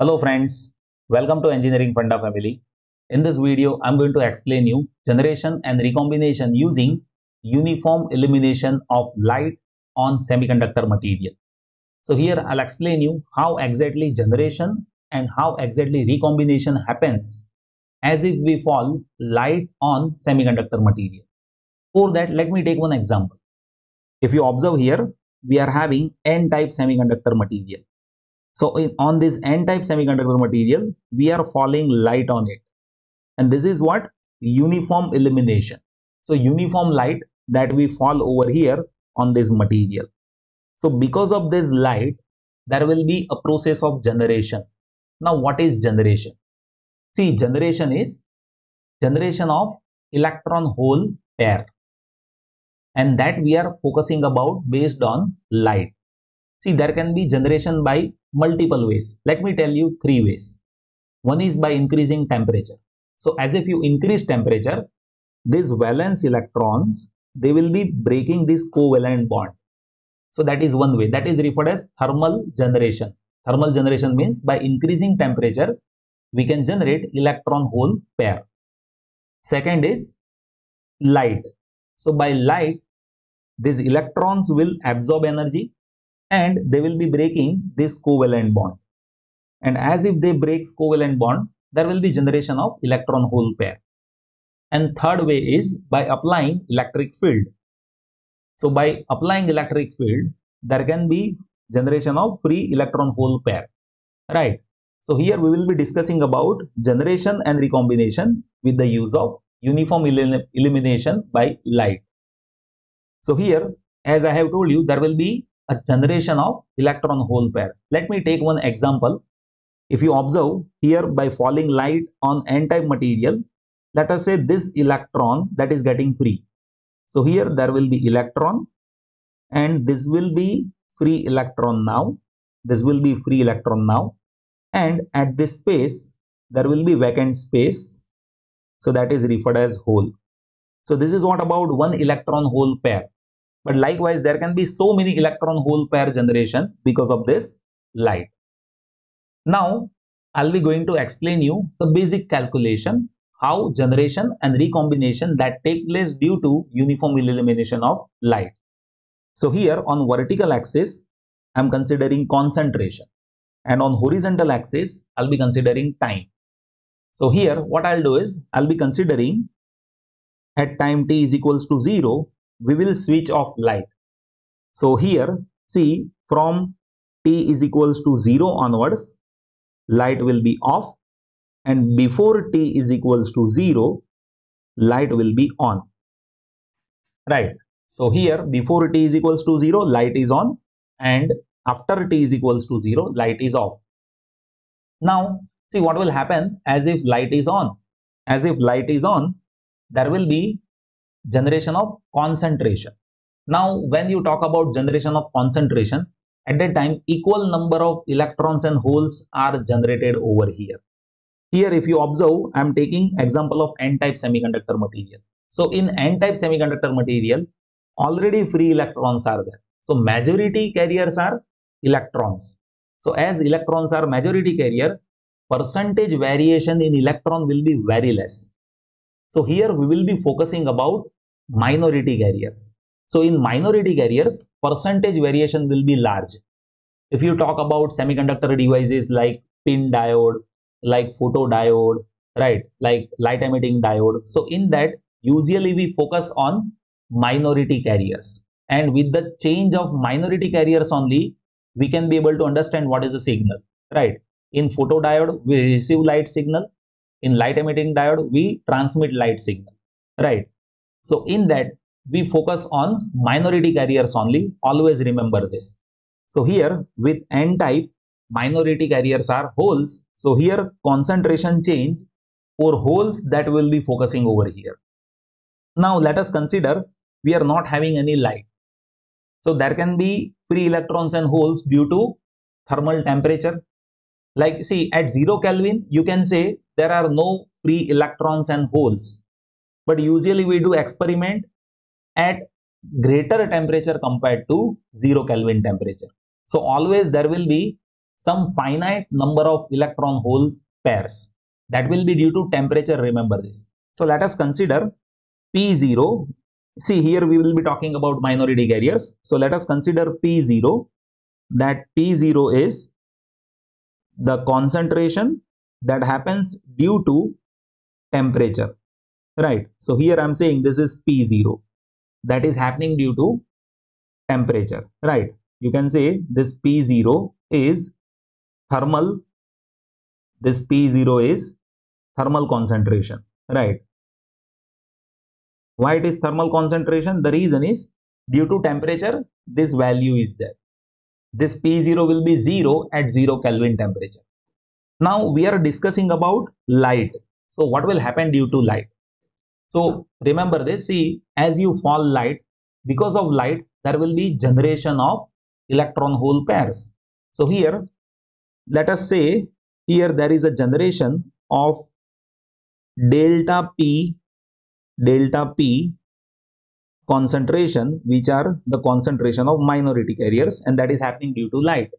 Hello friends, welcome to Engineering Funda family. In this video, I'm going to explain you generation and recombination using uniform illumination of light on semiconductor material. So here I'll explain you how exactly generation and how exactly recombination happens as if we fall light on semiconductor material. For that, let me take one example. If you observe here, we are having N-type semiconductor material. So in, on this N-type semiconductor material, we are falling light on it. And this is what? Uniform illumination. So uniform light that we fall over here on this material. So because of this light, there will be a process of generation. Now what is generation? See, generation is generation of electron hole pair and that we are focusing about based on light. See, there can be generation by multiple ways. Let me tell you three ways. One is by increasing temperature. So as if you increase temperature, these valence electrons, they will be breaking this covalent bond. So that is one way. That is referred as thermal generation. Thermal generation means by increasing temperature, we can generate electron hole pair. Second is light. So by light, these electrons will absorb energy and they will be breaking this covalent bond. And as if they breaks covalent bond, there will be generation of electron hole pair. And third way is by applying electric field. So by applying electric field, there can be generation of free electron hole pair, right? So here we will be discussing about generation and recombination with the use of uniform elim illumination by light. So here, as I have told you, there will be a generation of electron hole pair. Let me take one example. If you observe here by falling light on n-type material, let us say this electron that is getting free. So here there will be electron and this will be free electron now. This will be free electron now and at this space there will be vacant space. So that is referred as hole. So this is what about one electron hole pair. But likewise, there can be so many electron hole pair generation because of this light. Now, I'll be going to explain you the basic calculation, how generation and recombination that take place due to uniform illumination of light. So here on vertical axis, I'm considering concentration and on horizontal axis, I'll be considering time. So here what I'll do is, I'll be considering at time t is equals to 0, we will switch off light. So here see from t is equals to 0 onwards light will be off and before t is equals to 0 light will be on. Right. So here before t is equals to 0 light is on and after t is equals to 0 light is off. Now see what will happen as if light is on. As if light is on there will be generation of concentration. Now, when you talk about generation of concentration, at that time, equal number of electrons and holes are generated over here. Here, if you observe, I am taking example of N-type semiconductor material. So, in N-type semiconductor material, already free electrons are there. So, majority carriers are electrons. So, as electrons are majority carrier, percentage variation in electron will be very less. So, here we will be focusing about minority carriers. So in minority carriers, percentage variation will be large. If you talk about semiconductor devices like pin diode, like photodiode, right, like light emitting diode. So in that, usually we focus on minority carriers. And with the change of minority carriers only, we can be able to understand what is the signal, right? In photodiode, we receive light signal. In light emitting diode, we transmit light signal, right? So in that we focus on minority carriers only. Always remember this. So here with N-type minority carriers are holes. So here concentration change for holes that will be focusing over here. Now let us consider we are not having any light. So there can be free electrons and holes due to thermal temperature. Like see at 0 Kelvin you can say there are no free electrons and holes but usually we do experiment at greater temperature compared to 0 Kelvin temperature. So always there will be some finite number of electron holes pairs. That will be due to temperature, remember this. So let us consider P0. See here we will be talking about minority carriers. So let us consider P0 that P0 is the concentration that happens due to temperature. Right. So here I am saying this is P0 that is happening due to temperature. Right. You can say this P0 is thermal. This P0 is thermal concentration. Right. Why it is thermal concentration? The reason is due to temperature, this value is there. This P0 will be 0 at 0 Kelvin temperature. Now we are discussing about light. So what will happen due to light? So remember this, see as you fall light, because of light there will be generation of electron hole pairs. So here let us say here there is a generation of delta P delta P concentration which are the concentration of minority carriers and that is happening due to light.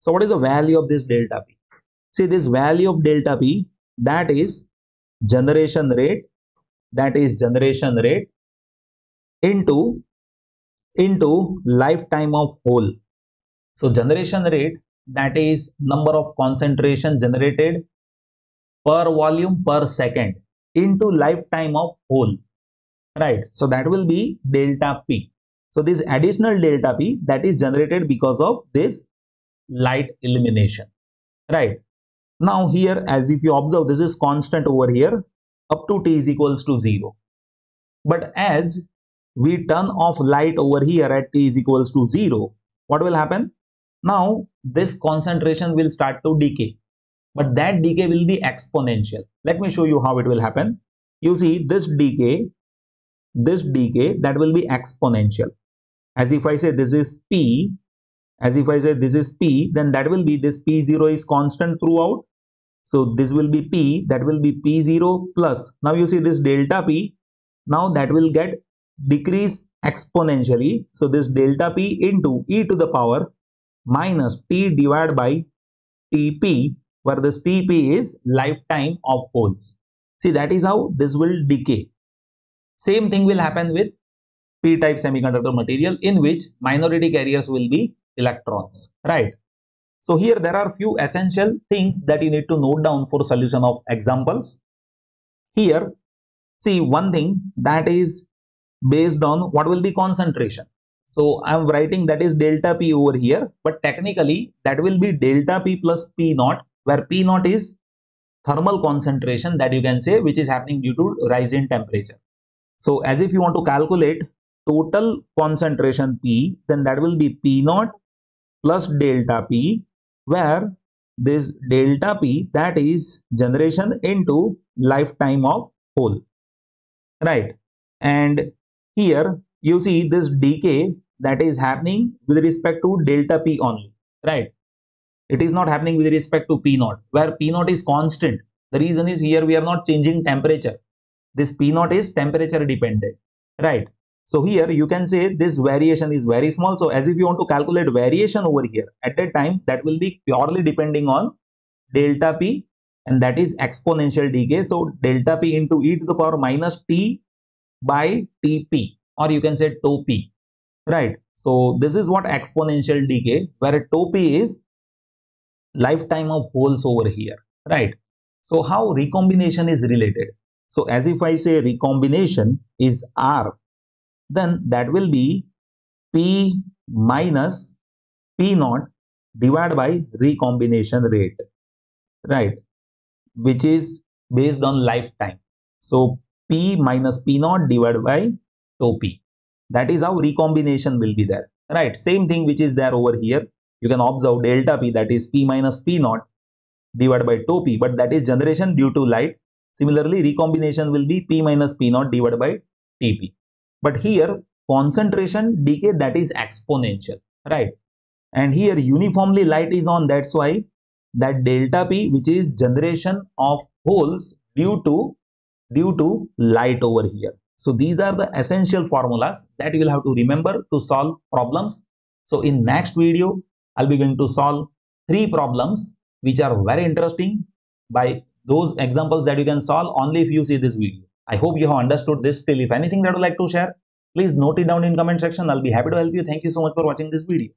So what is the value of this delta P? See this value of delta P that is generation rate that is generation rate into into lifetime of hole. So generation rate that is number of concentration generated per volume per second into lifetime of hole right. So that will be delta p. So this additional delta p that is generated because of this light illumination. Right. Now here as if you observe this is constant over here up to t is equals to 0 but as we turn off light over here at t is equals to 0 what will happen? Now this concentration will start to decay. But that decay will be exponential. Let me show you how it will happen. You see this decay this decay that will be exponential. As if I say this is P as if I say this is P then that will be this P0 is constant throughout so this will be P that will be P0 plus. Now you see this delta P now that will get decrease exponentially. So this delta P into e to the power minus T divided by TP where this TP is lifetime of holes see that is how this will decay. Same thing will happen with p-type semiconductor material in which minority carriers will be electrons, right? So here there are few essential things that you need to note down for solution of examples. Here, see one thing that is based on what will be concentration. So I am writing that is delta P over here, but technically that will be delta P plus P naught, where P naught is thermal concentration that you can say which is happening due to rise in temperature. So as if you want to calculate total concentration P, then that will be P naught plus delta P, where this delta P that is generation into lifetime of hole, right? And here you see this decay that is happening with respect to delta P only, right? It is not happening with respect to P naught, where P naught is constant. The reason is here we are not changing temperature this P naught is temperature dependent, right? So here you can say this variation is very small. So as if you want to calculate variation over here at that time that will be purely depending on delta P and that is exponential decay. So delta P into e to the power minus T by TP or you can say tau P, right? So this is what exponential decay where tau P is lifetime of holes over here, right? So how recombination is related? So as if I say recombination is R, then that will be P minus P naught divided by recombination rate, right? Which is based on lifetime. So P minus P naught divided by tau P. That is how recombination will be there, right? Same thing which is there over here. You can observe delta P that is P minus P naught divided by tau P, but that is generation due to light Similarly, recombination will be P minus P naught divided by Tp. But here, concentration decay that is exponential, right? And here uniformly light is on, that's why that delta P which is generation of holes due to due to light over here. So these are the essential formulas that you will have to remember to solve problems. So in next video, I'll be going to solve three problems which are very interesting by those examples that you can solve only if you see this video. I hope you have understood this still. If anything that you would like to share, please note it down in comment section. I'll be happy to help you. Thank you so much for watching this video.